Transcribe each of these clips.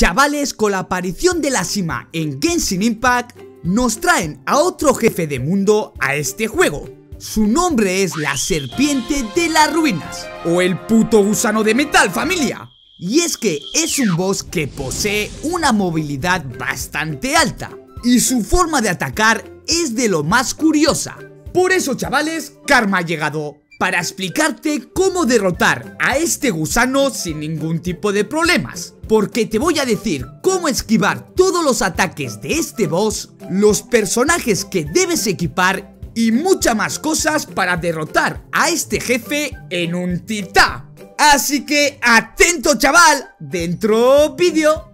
Chavales, con la aparición de la cima en Genshin Impact, nos traen a otro jefe de mundo a este juego. Su nombre es la Serpiente de las Ruinas, o el puto gusano de metal, familia. Y es que es un boss que posee una movilidad bastante alta, y su forma de atacar es de lo más curiosa. Por eso, chavales, Karma ha llegado para explicarte cómo derrotar a este gusano sin ningún tipo de problemas. Porque te voy a decir cómo esquivar todos los ataques de este boss, los personajes que debes equipar y muchas más cosas para derrotar a este jefe en un titá. Así que atento chaval, dentro vídeo.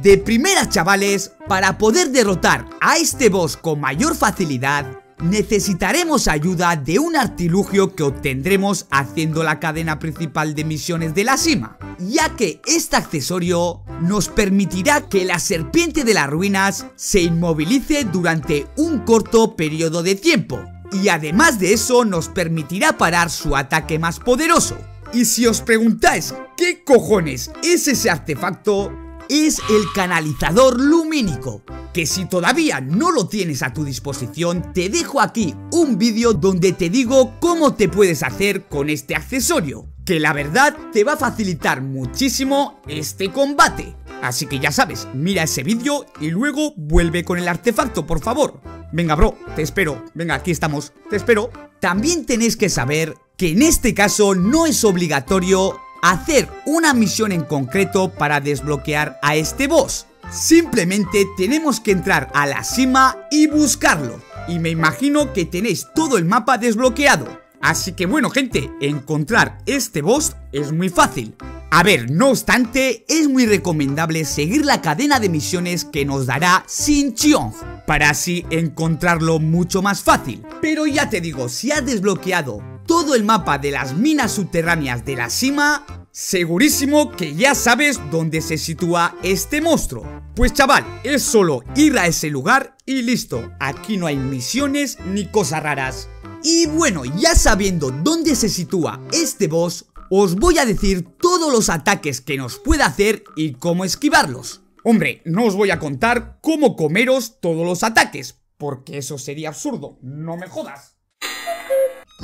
De primeras chavales, para poder derrotar a este boss con mayor facilidad, necesitaremos ayuda de un artilugio que obtendremos haciendo la cadena principal de misiones de la cima, ya que este accesorio nos permitirá que la serpiente de las ruinas se inmovilice durante un corto periodo de tiempo, y además de eso nos permitirá parar su ataque más poderoso. Y si os preguntáis qué cojones es ese artefacto, es el canalizador lumínico, que si todavía no lo tienes a tu disposición, te dejo aquí un vídeo donde te digo cómo te puedes hacer con este accesorio, que la verdad te va a facilitar muchísimo este combate. Así que ya sabes, mira ese vídeo y luego vuelve con el artefacto, por favor. Venga, bro, te espero. Venga, aquí estamos, te espero. También tenéis que saber que en este caso no es obligatorio hacer una misión en concreto para desbloquear a este boss. Simplemente tenemos que entrar a la cima y buscarlo. Y me imagino que tenéis todo el mapa desbloqueado. Así que bueno gente, encontrar este boss es muy fácil. A ver, no obstante, es muy recomendable seguir la cadena de misiones que nos dará Sin Chiong, para así encontrarlo mucho más fácil. Pero ya te digo, si has desbloqueado todo el mapa de las minas subterráneas de la cima, segurísimo que ya sabes dónde se sitúa este monstruo. Pues chaval, es solo ir a ese lugar y listo, aquí no hay misiones ni cosas raras. Y bueno, ya sabiendo dónde se sitúa este boss, os voy a decir todos los ataques que nos puede hacer y cómo esquivarlos. Hombre, no os voy a contar cómo comeros todos los ataques, porque eso sería absurdo, no me jodas.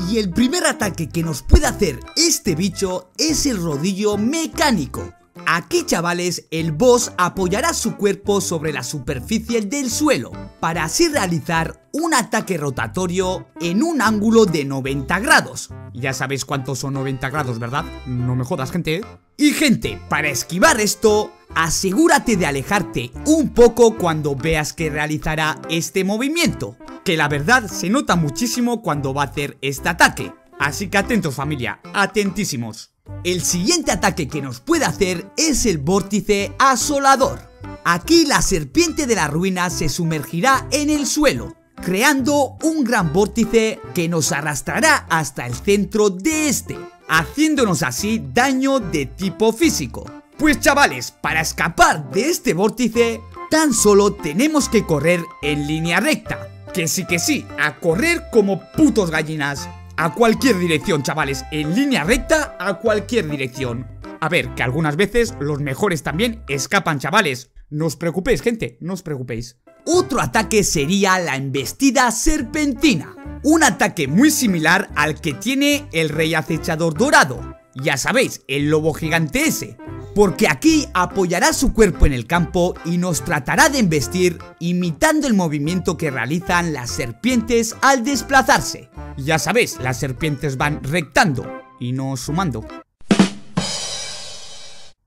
Y el primer ataque que nos puede hacer este bicho es el rodillo mecánico. Aquí chavales, el boss apoyará su cuerpo sobre la superficie del suelo, para así realizar un ataque rotatorio en un ángulo de 90 grados. Ya sabéis cuántos son 90 grados, ¿verdad? No me jodas, gente. Y gente, para esquivar esto, asegúrate de alejarte un poco cuando veas que realizará este movimiento, que la verdad se nota muchísimo cuando va a hacer este ataque. Así que atentos familia, atentísimos. El siguiente ataque que nos puede hacer es el vórtice asolador. Aquí la serpiente de la ruina se sumergirá en el suelo, creando un gran vórtice que nos arrastrará hasta el centro de este, haciéndonos así daño de tipo físico. Pues chavales, para escapar de este vórtice, tan solo tenemos que correr en línea recta. Que sí que sí, a correr como putos gallinas a cualquier dirección, chavales, en línea recta a cualquier dirección. A ver, que algunas veces los mejores también escapan, chavales. No os preocupéis, gente, no os preocupéis. Otro ataque sería la embestida serpentina. Un ataque muy similar al que tiene el rey acechador dorado. Ya sabéis, el lobo gigante ese. Porque aquí apoyará su cuerpo en el campo y nos tratará de embestir imitando el movimiento que realizan las serpientes al desplazarse. Ya sabéis, las serpientes van rectando y no sumando.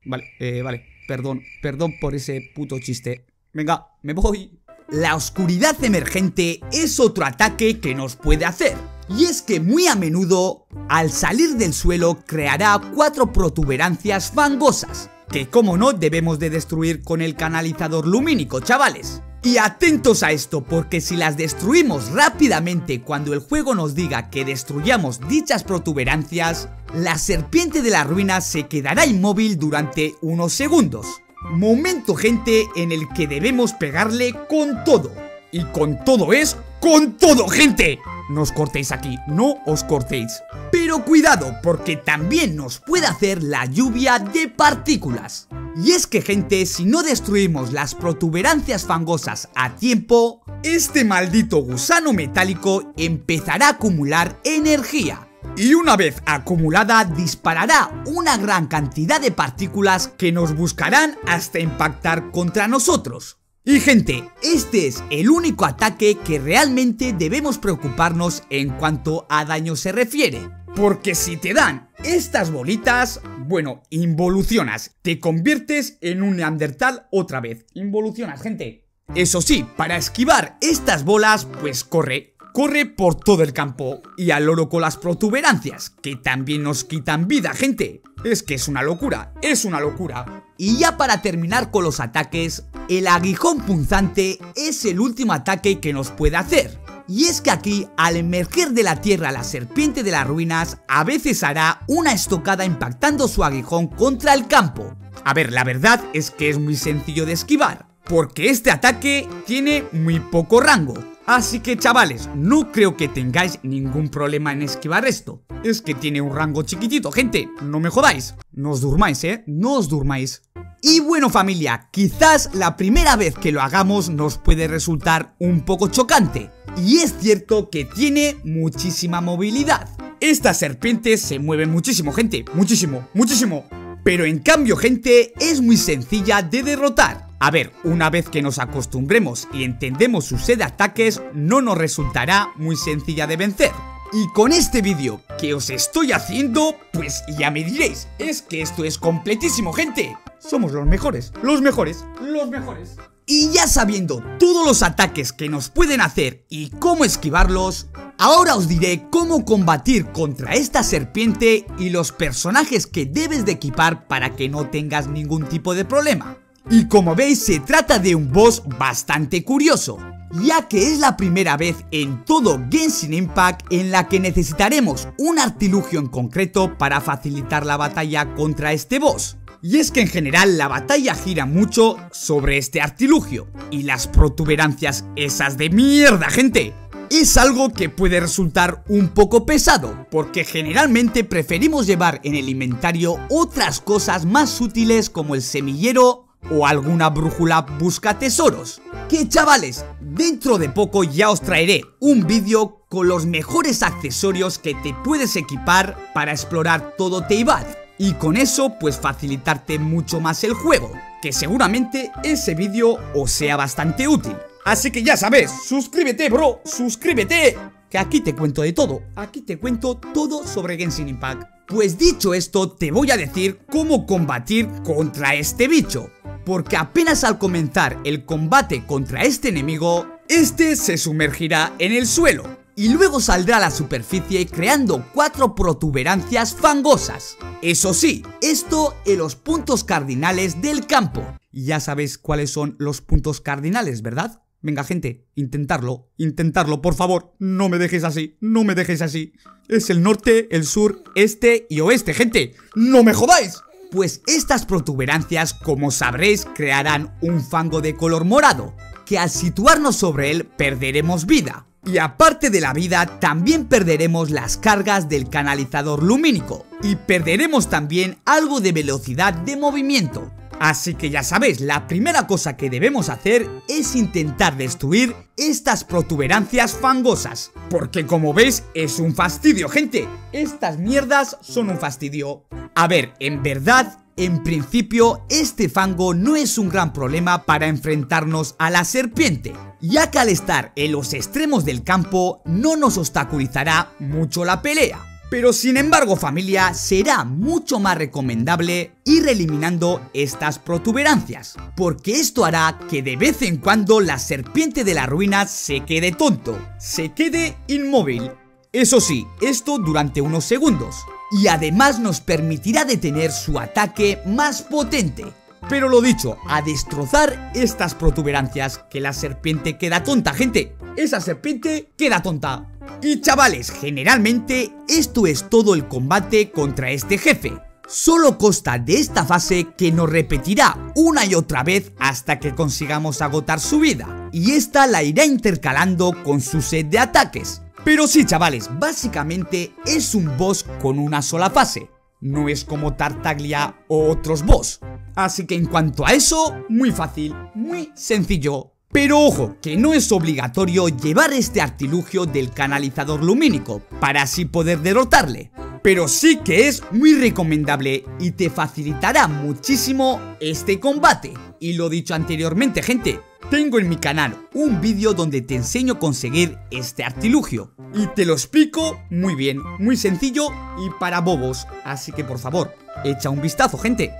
Vale, eh, vale, perdón, perdón por ese puto chiste. Venga, me voy. La oscuridad emergente es otro ataque que nos puede hacer. Y es que muy a menudo, al salir del suelo, creará cuatro protuberancias fangosas, que como no debemos de destruir con el canalizador lumínico, chavales. Y atentos a esto, porque si las destruimos rápidamente cuando el juego nos diga que destruyamos dichas protuberancias, la serpiente de la ruina se quedará inmóvil durante unos segundos. Momento gente en el que debemos pegarle con todo. Y con todo es con todo gente. No os cortéis aquí, no os cortéis. Pero cuidado, porque también nos puede hacer la lluvia de partículas. Y es que gente, si no destruimos las protuberancias fangosas a tiempo, este maldito gusano metálico empezará a acumular energía. Y una vez acumulada disparará una gran cantidad de partículas que nos buscarán hasta impactar contra nosotros. Y gente, este es el único ataque que realmente debemos preocuparnos en cuanto a daño se refiere. Porque si te dan estas bolitas, bueno, involucionas, te conviertes en un neandertal otra vez. Involucionas, gente. Eso sí, para esquivar estas bolas, pues corre, corre por todo el campo y al loro con las protuberancias, que también nos quitan vida, gente. Es que es una locura, es una locura. Y ya para terminar con los ataques, el aguijón punzante es el último ataque que nos puede hacer. Y es que aquí, al emerger de la tierra la serpiente de las ruinas, a veces hará una estocada impactando su aguijón contra el campo. A ver, la verdad es que es muy sencillo de esquivar, porque este ataque tiene muy poco rango. Así que chavales, no creo que tengáis ningún problema en esquivar esto. Es que tiene un rango chiquitito, gente, no me jodáis. No os durmáis, eh, no os durmáis. Y bueno familia, quizás la primera vez que lo hagamos nos puede resultar un poco chocante. Y es cierto que tiene muchísima movilidad. Esta serpiente se mueve muchísimo, gente, muchísimo, muchísimo. Pero en cambio, gente, es muy sencilla de derrotar. A ver, una vez que nos acostumbremos y entendemos su sed de ataques, no nos resultará muy sencilla de vencer. Y con este vídeo que os estoy haciendo, pues ya me diréis, es que esto es completísimo, gente. Somos los mejores, los mejores, los mejores. Y ya sabiendo todos los ataques que nos pueden hacer y cómo esquivarlos, ahora os diré cómo combatir contra esta serpiente y los personajes que debes de equipar para que no tengas ningún tipo de problema. Y como veis se trata de un boss bastante curioso, ya que es la primera vez en todo Genshin Impact en la que necesitaremos un artilugio en concreto para facilitar la batalla contra este boss. Y es que en general la batalla gira mucho sobre este artilugio y las protuberancias esas de mierda, gente. Es algo que puede resultar un poco pesado, porque generalmente preferimos llevar en el inventario otras cosas más útiles como el semillero o alguna brújula busca tesoros. Que chavales, dentro de poco ya os traeré un vídeo con los mejores accesorios que te puedes equipar para explorar todo Teyvat. Y con eso pues facilitarte mucho más el juego, que seguramente ese vídeo os sea bastante útil. Así que ya sabes, suscríbete bro, suscríbete, que aquí te cuento de todo, aquí te cuento todo sobre Genshin Impact. Pues dicho esto, te voy a decir cómo combatir contra este bicho porque apenas al comenzar el combate contra este enemigo, este se sumergirá en el suelo y luego saldrá a la superficie creando cuatro protuberancias fangosas. Eso sí, esto en los puntos cardinales del campo. Ya sabéis cuáles son los puntos cardinales, ¿verdad? Venga gente, intentarlo, intentarlo, por favor, no me dejéis así, no me dejéis así. Es el norte, el sur, este y oeste, gente, no me jodáis pues estas protuberancias, como sabréis, crearán un fango de color morado, que al situarnos sobre él perderemos vida. Y aparte de la vida, también perderemos las cargas del canalizador lumínico, y perderemos también algo de velocidad de movimiento. Así que ya sabéis, la primera cosa que debemos hacer es intentar destruir estas protuberancias fangosas. Porque como veis, es un fastidio, gente. Estas mierdas son un fastidio. A ver, en verdad, en principio, este fango no es un gran problema para enfrentarnos a la serpiente, ya que al estar en los extremos del campo no nos obstaculizará mucho la pelea. Pero sin embargo familia, será mucho más recomendable ir eliminando estas protuberancias, porque esto hará que de vez en cuando la serpiente de las ruinas se quede tonto, se quede inmóvil. Eso sí, esto durante unos segundos, y además nos permitirá detener su ataque más potente. Pero lo dicho, a destrozar estas protuberancias, que la serpiente queda tonta, gente. Esa serpiente queda tonta. Y chavales, generalmente esto es todo el combate contra este jefe. Solo consta de esta fase que nos repetirá una y otra vez hasta que consigamos agotar su vida. Y esta la irá intercalando con su set de ataques. Pero sí, chavales, básicamente es un boss con una sola fase. No es como Tartaglia o otros boss. Así que en cuanto a eso, muy fácil, muy sencillo. Pero ojo, que no es obligatorio llevar este artilugio del canalizador lumínico para así poder derrotarle. Pero sí que es muy recomendable y te facilitará muchísimo este combate. Y lo dicho anteriormente, gente, tengo en mi canal un vídeo donde te enseño a conseguir este artilugio. Y te lo explico muy bien, muy sencillo y para bobos. Así que por favor, echa un vistazo, gente.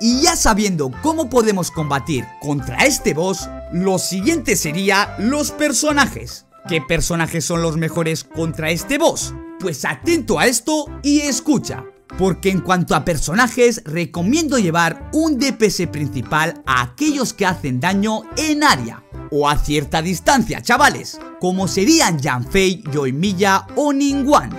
Y ya sabiendo cómo podemos combatir contra este boss, lo siguiente sería los personajes. ¿Qué personajes son los mejores contra este boss? Pues atento a esto y escucha porque en cuanto a personajes recomiendo llevar un DPS principal a aquellos que hacen daño en área o a cierta distancia, chavales, como serían Janfei, Yoimiya o Ningguang.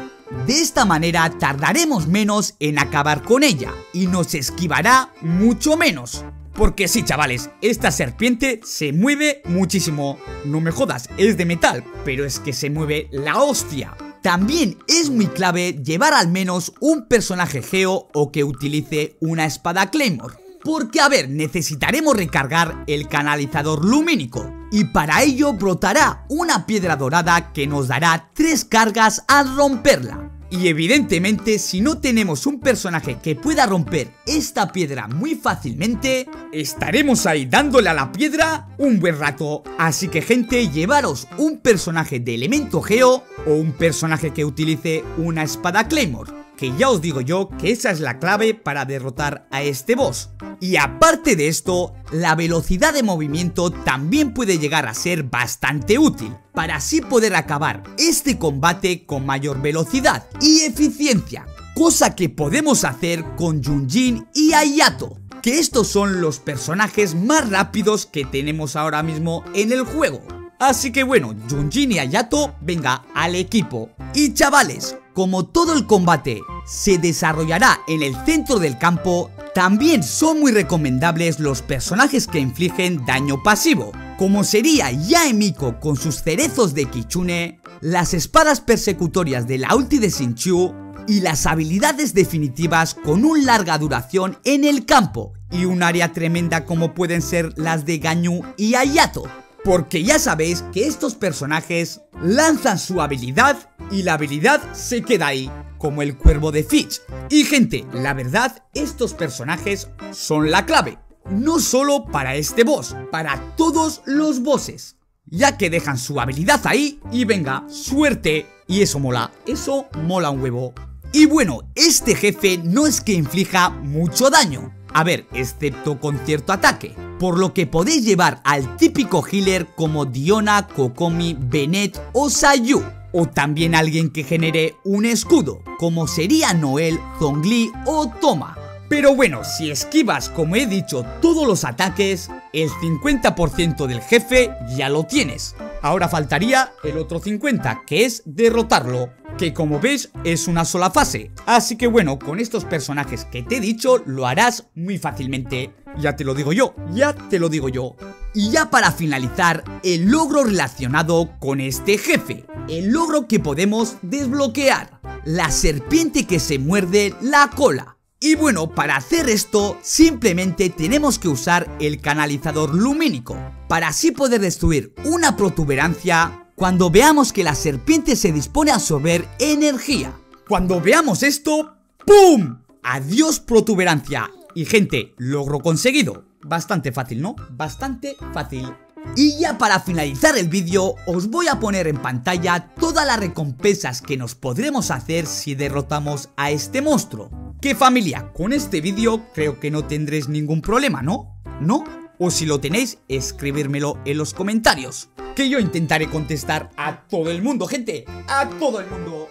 De esta manera tardaremos menos en acabar con ella y nos esquivará mucho menos. Porque sí, chavales, esta serpiente se mueve muchísimo. No me jodas, es de metal, pero es que se mueve la hostia. También es muy clave llevar al menos un personaje geo o que utilice una espada Claymore. Porque a ver, necesitaremos recargar el canalizador lumínico y para ello brotará una piedra dorada que nos dará tres cargas al romperla. Y evidentemente si no tenemos un personaje que pueda romper esta piedra muy fácilmente, estaremos ahí dándole a la piedra un buen rato. Así que gente, llevaros un personaje de elemento geo o un personaje que utilice una espada Claymore que ya os digo yo que esa es la clave para derrotar a este boss. Y aparte de esto, la velocidad de movimiento también puede llegar a ser bastante útil, para así poder acabar este combate con mayor velocidad y eficiencia, cosa que podemos hacer con Junjin y Ayato, que estos son los personajes más rápidos que tenemos ahora mismo en el juego. Así que bueno, Junjin y Ayato, venga al equipo. Y chavales, como todo el combate se desarrollará en el centro del campo, también son muy recomendables los personajes que infligen daño pasivo, como sería Yaemiko con sus cerezos de Kichune, las espadas persecutorias de la ulti de Shinchu y las habilidades definitivas con una larga duración en el campo y un área tremenda como pueden ser las de Ganyu y Ayato. Porque ya sabéis que estos personajes lanzan su habilidad y la habilidad se queda ahí, como el cuervo de Fitch. Y gente, la verdad, estos personajes son la clave. No solo para este boss, para todos los bosses. Ya que dejan su habilidad ahí y venga, suerte. Y eso mola, eso mola un huevo. Y bueno, este jefe no es que inflija mucho daño. A ver, excepto con cierto ataque por lo que podéis llevar al típico healer como Diona, Kokomi, Bennett o Sayu. O también alguien que genere un escudo, como sería Noel, Zongli o Toma. Pero bueno, si esquivas como he dicho todos los ataques, el 50% del jefe ya lo tienes. Ahora faltaría el otro 50, que es derrotarlo que como ves es una sola fase. Así que bueno, con estos personajes que te he dicho lo harás muy fácilmente. Ya te lo digo yo, ya te lo digo yo. Y ya para finalizar, el logro relacionado con este jefe. El logro que podemos desbloquear. La serpiente que se muerde la cola. Y bueno, para hacer esto, simplemente tenemos que usar el canalizador lumínico, para así poder destruir una protuberancia cuando veamos que la serpiente se dispone a absorber energía. Cuando veamos esto, ¡pum! Adiós protuberancia. Y gente, logro conseguido. Bastante fácil, ¿no? Bastante fácil. Y ya para finalizar el vídeo, os voy a poner en pantalla todas las recompensas que nos podremos hacer si derrotamos a este monstruo. Que familia, con este vídeo creo que no tendréis ningún problema, ¿no? ¿No? O si lo tenéis, escribírmelo en los comentarios que yo intentaré contestar a todo el mundo, gente, a todo el mundo.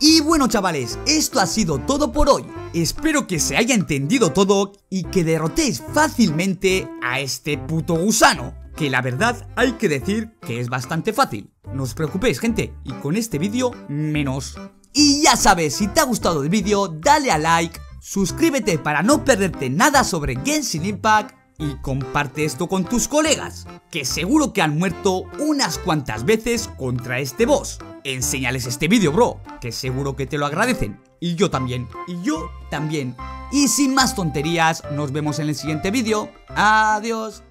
Y bueno chavales, esto ha sido todo por hoy. Espero que se haya entendido todo y que derrotéis fácilmente a este puto gusano. Que la verdad hay que decir que es bastante fácil. No os preocupéis gente, y con este vídeo menos. Y ya sabes, si te ha gustado el vídeo, dale a like, suscríbete para no perderte nada sobre Genshin Impact y comparte esto con tus colegas, que seguro que han muerto unas cuantas veces contra este boss. Enséñales este vídeo, bro, que seguro que te lo agradecen. Y yo también, y yo también. Y sin más tonterías, nos vemos en el siguiente vídeo. Adiós.